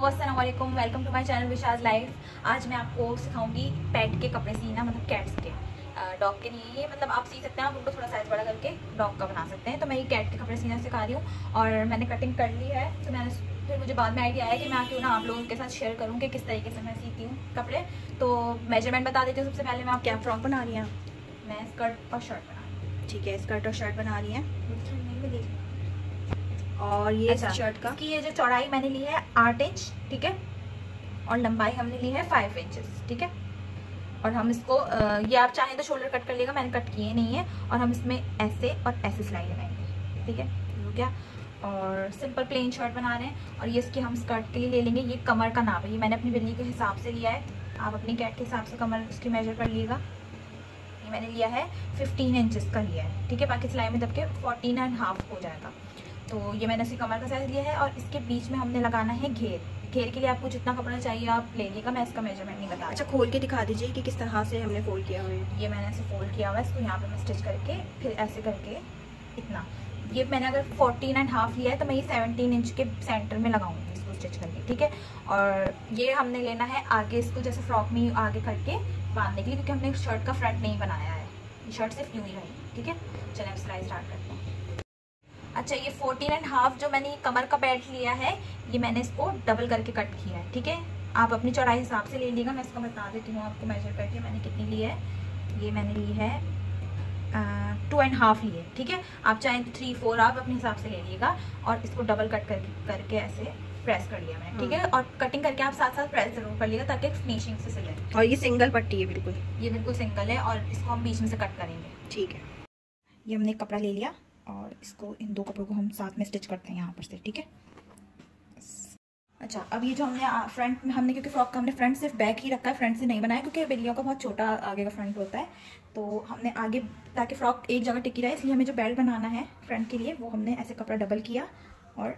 अस्सलाम वालेकुम welcome to my channel Visha's life आज मैं आपको सिखाऊँगी पेट के कपड़े सीना मतलब कैट्स के। डॉग के नहीं लिए मतलब आप सी सकते हैं, आप उनको थोड़ा साइज़ बड़ा करके डॉग का बना सकते हैं। तो मैं ये कैट के कपड़े सीना सिखा रही हूँ और मैंने कटिंग कर ली है। तो मैंने फिर मुझे बाद में आइडिया आया कि मैं क्यों ना आप लोगों के साथ शेयर करूँ कि किस तरीके से मैं सीती हूँ कपड़े। तो मेज़रमेंट बता देती हूँ सबसे पहले मैं आप क्या फ्रॉक बना रही हैं। मैं स्कर्ट और शर्ट बना रही हूँ। ठीक है स्कर्ट और शर्ट बना रही हैं। और ये अच्छा, शर्ट का। की ये जो चौड़ाई मैंने ली है आठ इंच ठीक है? और लंबाई हमने ली है फाइव इंचेस ठीक है? और हम इसको ये आप चाहें तो शोल्डर कट कर लेगा मैंने कट किए नहीं है। और हम इसमें ऐसे और ऐसे सिलाई लगाएँगे ठीक है? हो गया? और सिंपल प्लेन शर्ट बना रहे हैं। और ये इसकी हम स्कर्ट के लिए ले लेंगे। ये कमर का नाप है। ये मैंने अपनी बिल्ली के हिसाब से लिया है। आप अपनी कैट के हिसाब से कमर उसकी मेजर कर लीजिएगा। ये मैंने लिया है फिफ्टीन इंचज़ का लिया है ठीक है? बाकी सिलाई में दब के फोर्टीन एंड हाफ़ हो जाएगा। तो ये मैंने इसकी कमर का साइज़ लिया है और इसके बीच में हमने लगाना है घेर। घेर के लिए आपको जितना कपड़ा चाहिए आप ले लीजिएगा मैं इसका मेज़रमेंट नहीं बता अच्छा खोल के दिखा दीजिए कि किस तरह से हमने फोल्ड किया हुआ है। ये मैंने ऐसे फोल्ड किया हुआ है इसको यहाँ पर मैं स्टिच करके फिर ऐसे करके इतना। ये मैंने अगर फोर्टीन एंड हाफ़ लिया है तो मैं ये सेवनटीन इंच के सेंटर में लगाऊँगी इसको स्टिच करके ठीक है? और ये हमने लेना है आगे इसको जैसे फ्रॉक में आगे करके बांधने के लिए क्योंकि हमने शर्ट का फ्रंट नहीं बनाया है। शर्ट सिर्फ़ यूँ ही रहेगी ठीक है? चलिए अब सिलाई स्टार्ट करते हैं। अच्छा ये फोर्टीन एंड हाफ़ जो मैंने कमर का बेल्ट लिया है ये मैंने इसको डबल करके कट किया है ठीक है? आप अपनी चौड़ाई हिसाब से ले लीजिएगा मैं इसको बता देती हूँ आपको मेजर करके मैंने कितनी ली है। ये मैंने ली है टू एंड हाफ़ ली है ठीक है? आप चाहें तो थ्री फोर आप अपने हिसाब से ले लीजिएगा और इसको डबल कट करके करके ऐसे प्रेस कर लिया मैंने ठीक है? हाँ। और कटिंग करके आप साथ साथ प्रेस ज़रूर कर लिएगा ताकि फिनिशिंग से सिले और ये सिंगल पट्टी है बिल्कुल। ये बिल्कुल सिंगल है और इसको हम बीच में से कट करेंगे। ठीक है। ये हमने कपड़ा ले लिया। और इसको इन दो कपड़ों को हम साथ में स्टिच करते हैं यहाँ पर से, ठीक है? अच्छा अब ये जो हमने फ्रंट में हमने, क्योंकि फ्रॉक का हमने फ्रंट सिर्फ़ बैक ही रखा है फ्रंट से नहीं बनाया, क्योंकि बिल्लियों का बहुत छोटा आगे का फ्रंट होता है। तो हमने आगे, ताकि फ्रॉक एक जगह टिकी रहे, इसलिए हमें जो बेल्ट बनाना है फ्रंट के लिए, वो हमने ऐसे कपड़ा डबल किया और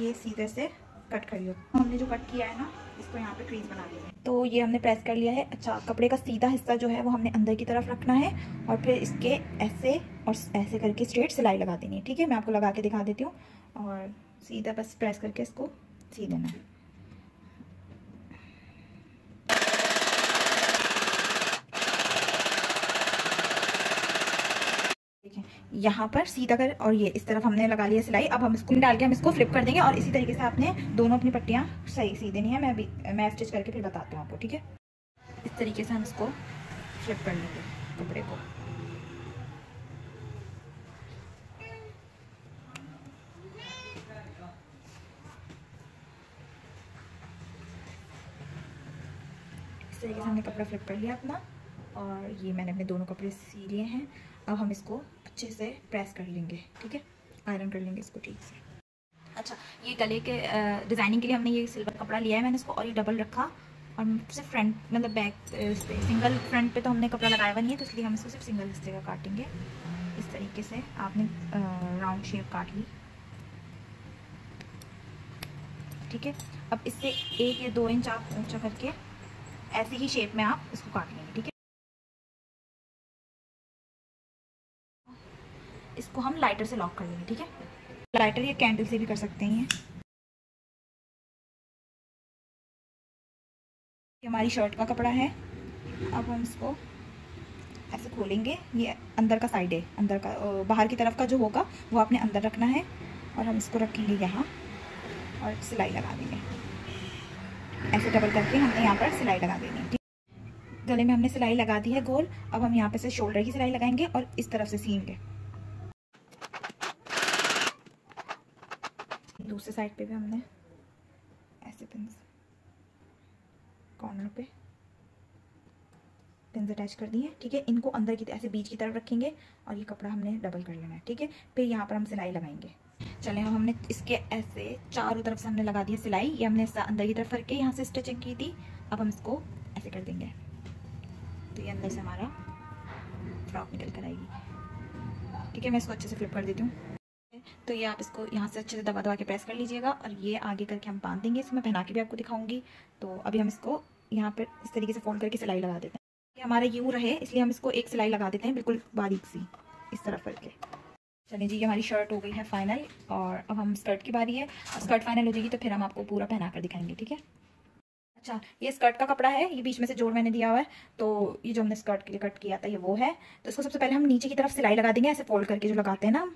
ये सीधे से कट कर लिया हमने जो कट किया है ना, इसको यहाँ पे क्रीज बना दिया। तो ये हमने प्रेस कर लिया है। अच्छा कपड़े का सीधा हिस्सा जो है, वो हमने अंदर की तरफ़ रखना है और फिर इसके ऐसे और ऐसे करके स्ट्रेट सिलाई लगा देनी है। ठीक है? मैं आपको लगा के दिखा देती हूँ। और सीधा बस प्रेस करके इसको सी देना है। यहाँ पर सीधा कर और ये इस तरफ़ हमने लगा लिया सिलाई। अब हम इसको डाल के हम इसको फ्लिप कर देंगे और इसी तरीके से आपने दोनों अपनी पट्टियाँ सही सी देनी है। मैं अभी, मैं स्टिच करके फिर बताती हूँ आपको। ठीक है? इस तरीके से हम इसको फ्लिप कर लेंगे कपड़े को। इस तरीके से हमने कपड़ा फ्लिप कर लिया अपना और ये मैंने अपने दोनों कपड़े सी लिए हैं। अब हम इसको अच्छे से प्रेस कर लेंगे, ठीक है? आयरन कर लेंगे इसको ठीक से। अच्छा ये गले के डिज़ाइनिंग के लिए हमने ये सिल्वर कपड़ा लिया है। मैंने इसको और ये डबल रखा और सिर्फ़ फ्रंट मतलब बैक सिंगल फ्रंट पे तो हमने कपड़ा लगाया हुआ नहीं है तो इसलिए हम इसको सिर्फ़ सिंगल हिस्से का काटेंगे। इस तरीके से आपने राउंड शेप काट ली। ठीक है? अब इससे एक या दो इंच आप ऊँचा करके ऐसी ही शेप में आप इसको काट लेंगे, ठीक है? इसको हम लाइटर से लॉक कर लेंगे, ठीक है? लाइटर या कैंडल से भी कर सकते हैं हमारी शर्ट का कपड़ा है। अब हम इसको ऐसे खोलेंगे। ये अंदर का साइड है, अंदर का बाहर की तरफ़ का जो होगा, वो आपने अंदर रखना है। और हम इसको रखेंगे यहाँ और सिलाई लगा देंगे। ऐसे डबल करके हमने यहाँ पर सिलाई लगा देनी है गले में हमने सिलाई लगा दी है गोल। अब हम यहाँ पे से शोल्डर की सिलाई लगाएँगे और इस तरफ़ से सीएँगे। दूसरे साइड पे भी हमने ऐसे कॉर्नर पे। पिन अटैच कर दिए, ठीक है? इनको अंदर की ऐसे बीच की तरफ़ रखेंगे और ये कपड़ा हमने डबल कर लेना है, ठीक है? फिर यहाँ पर हम सिलाई लगाएँगे। चले, अब हमने इसके ऐसे चारों तरफ़ से हमने लगा दिया सिलाई। ये हमने अंदर की तरफ़ करके यहाँ से स्टिचिंग की थी। अब हम इसको ऐसे कर देंगे। तो ये अंदर से हमारा फ्रॉक निकल कर आएगी। ठीक है, मैं इसको अच्छे से फ्लिप कर देती हूँ। तो ये आप इसको यहाँ से अच्छे से दबा दबा के प्रेस कर लीजिएगा और ये आगे करके हम बाँध देंगे। इसमें पहना के भी आपको दिखाऊँगी। तो अभी हम इसको यहाँ पर इस तरीके से फोल्ड करके सिलाई लगा देते हैं। हमारा यूँ रहे, इसलिए हम इसको एक सिलाई लगा देते हैं, बिल्कुल बारीक सी, इस तरफ़ करके चलिए जी हमारी शर्ट हो गई है फाइनल और अब हम स्कर्ट की बारी है। स्कर्ट फाइनल हो जाएगी तो फिर हम आपको पूरा पहना कर दिखाएँगे, ठीक है? अच्छा ये स्कर्ट का कपड़ा है, ये बीच में से जोड़ मैंने दिया हुआ है तो ये जो हमने स्कर्ट के लिए कट किया था, ये वो है। तो इसको सबसे पहले हम नीचे की तरफ़ सिलाई लगा देंगे, ऐसे फोल्ड करके जो लगाते हैं ना,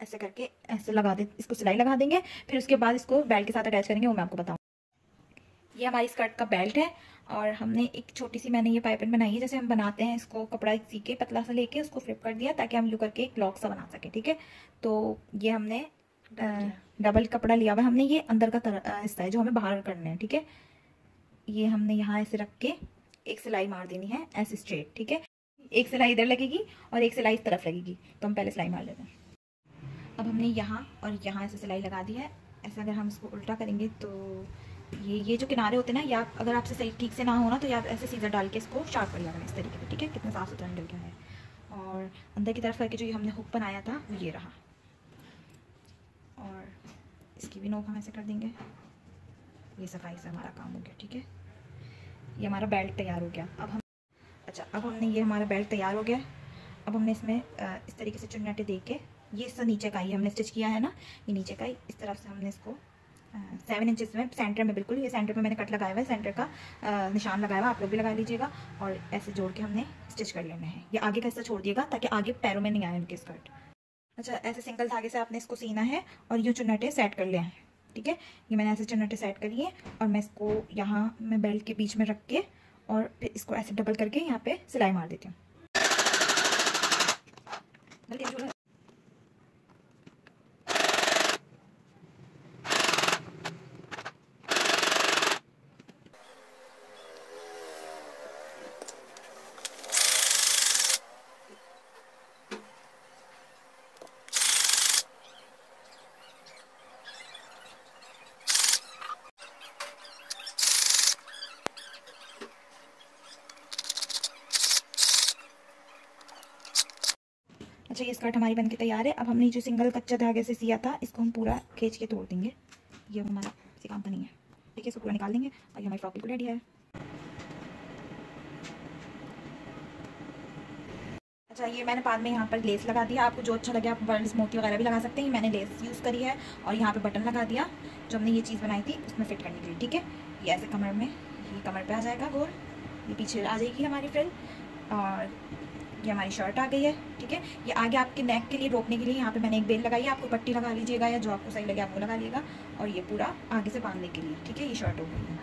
ऐसे करके, ऐसे लगा दे, इसको सिलाई लगा देंगे, फिर उसके बाद इसको बेल्ट के साथ अटैच करेंगे, वो मैं आपको बताऊँ। ये हमारी स्कर्ट का बेल्ट है और हमने एक छोटी सी मैंने ये पाइपिंग बनाई है जैसे हम बनाते हैं इसको कपड़ा सी के पतला सा लेके उसको फ्लिप कर दिया ताकि हम यू करके एक लॉक सा बना सके ठीक है? तो ये हमने डबल कपड़ा लिया हुआ हमने ये अंदर का हिस्सा है जो हमें बाहर करना है ठीक है? ये हमने यहाँ ऐसे रख के एक सिलाई मार देनी है ऐसे स्ट्रेट ठीक है? एक सिलाई इधर लगेगी और एक सिलाई इस तरफ़ लगेगी तो हम पहले सिलाई मार लेते हैं। अब हमने यहाँ और यहाँ ऐसे सिलाई लगा दी है। ऐसे अगर हम इसको उल्टा करेंगे तो ये ये जो किनारे होते हैं ना, या अगर आपसे सही, ठीक से ना हो ना तो या ऐसे सीज़र डाल के इसको शार्प कर लिया करें इस तरीके से, ठीक है? कितना साफ़ सुथरा निकल गया है। और अंदर की तरफ़ करके जो ये हमने हुक बनाया था, वो ये रहा। और इसकी भी नोक हम ऐसे कर देंगे। ये सफ़ाई से हमारा काम हो गया, ठीक है? ये हमारा बेल्ट तैयार हो गया। अब हम अच्छा अब हमने ये हमारा बेल्ट तैयार हो गया। अब हमने इसमें इस तरीके से चुन्नटे दे के ये सब नीचे का ही हमने स्टिच किया है ना, ये नीचे का ही, इस तरफ़ से हमने इसको सेवन इंचज़ में सेंटर में बिल्कुल ये सेंटर में मैंने कट लगाया हुआ है सेंटर का आ, निशान लगाया हुआ आप लोग भी लगा लीजिएगा और ऐसे जोड़ के हमने स्टिच कर लेना है। ये आगे का हिस्सा छोड़ दिएगा ताकि आगे पैरों में नहीं आए उनके स्कर्ट अच्छा ऐसे सिंगल धागे से आपने इसको सीना है और ये चुन्नटे सेट कर लिया है ठीक है? ये मैंने ऐसे चुन्नटे सेट करी है और मैं इसको यहाँ मैं बेल्ट के बीच में रख के और फिर इसको ऐसे डबल करके यहाँ पे सिलाई मार देती हूँ। ये स्कर्ट हमारी बनके तैयार है, अब हमने जो सिंगल कच्चा धागे से सिया था, इसको हम पूरा खींच के तोड़ देंगे। ये हमारा किसी काम का नहीं है। ठीक है इसको पूरा निकाल देंगे। और ये हमारी फ्रॉक बिल्कुल रेडी है। अच्छा ये मैंने बाद में यहाँ पर लेस लगा दिया। आपको जो अच्छा लगे, आप वर्ल्ड मोती वगैरह भी लगा सकते हैं। मैंने लेस यूज़ करी है और यहाँ पे बटन लगा दिया, जो हमने ये चीज़ बनाई थी, उसमें फिट करने के लिए, ठीक है? ये ऐसे कमर में, ये कमर पे आ जाएगा गोल। ये पीछे आ जाएगी हमारी फ्रिल और ये हमारी शर्ट आ गई है, ठीक है? ये आगे आपके नेक के लिए, रोकने के लिए यहाँ पे मैंने एक बेल लगाई है, आपको पट्टी लगा लीजिएगा या जो आपको सही लगे वो लगा लीजिएगा और ये पूरा आगे से बांधने के लिए, ठीक है? ये शर्ट हो गई है।